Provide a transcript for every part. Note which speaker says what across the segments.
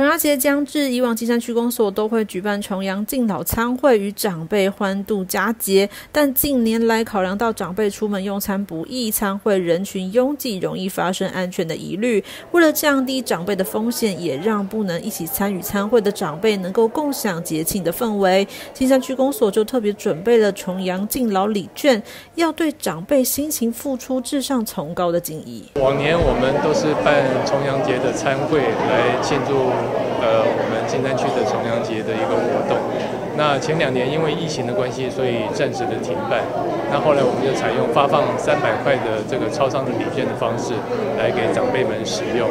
Speaker 1: 重阳节将至，以往金山区公所都会举办重阳敬老餐会，与长辈欢度佳节。但近年来，考量到长辈出门用餐不易，餐会人群拥挤，容易发生安全的疑虑。为了降低长辈的风险，也让不能一起参与餐会的长辈能够共享节庆的氛围，金山区公所就特别准备了重阳敬老礼券，要对长辈辛勤付出致上崇高的敬意。
Speaker 2: 往年我们都是办重阳节的餐会来庆祝。呃，我们金山区的重阳节的一个活动，那前两年因为疫情的关系，所以暂时的停办。那后来我们就采用发放三百块的这个超商的礼券的方式，来给长辈们使用。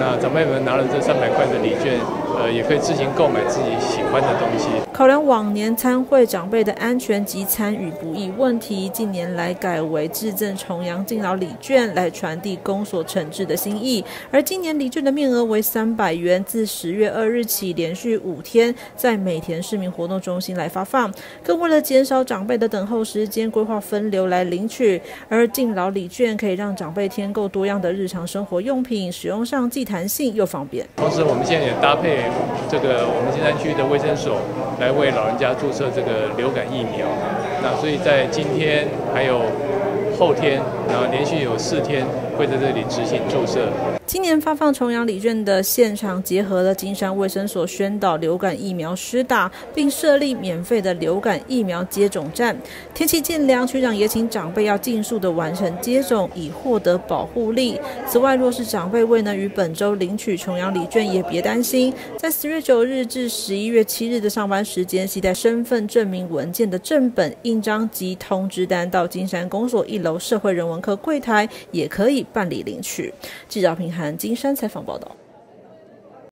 Speaker 2: 那长辈们拿了这三百块的礼券。呃，也可以自行购买自己喜欢的东西。
Speaker 1: 考量往年参会长辈的安全及参与不易问题，近年来改为致赠重阳敬老礼券，来传递公所惩治的心意。而今年礼券的面额为三百元，自十月二日起连续五天在美田市民活动中中心来发放。更为了减少长辈的等候时间，规划分流来领取。而敬老礼券可以让长辈添购多样的日常生活用品，使用上既弹性又方便。
Speaker 2: 同时，我们现在也搭配。这个我们金山区的卫生所来为老人家注射这个流感疫苗，那所以在今天还有后天，然后连续有四天会在这里执行注射。
Speaker 1: 今年发放重阳礼券的现场，结合了金山卫生所宣导流感疫苗施打，并设立免费的流感疫苗接种站。天气渐凉，区长也请长辈要尽速的完成接种，以获得保护力。此外，若是长辈未能于本周领取重阳礼券，也别担心，在十月九日至十一月七日的上班时间，携带身份证明文件的正本、印章及通知单到金山公所一楼社会人文科柜台，也可以办理领取。记者平。涵金山采访报道。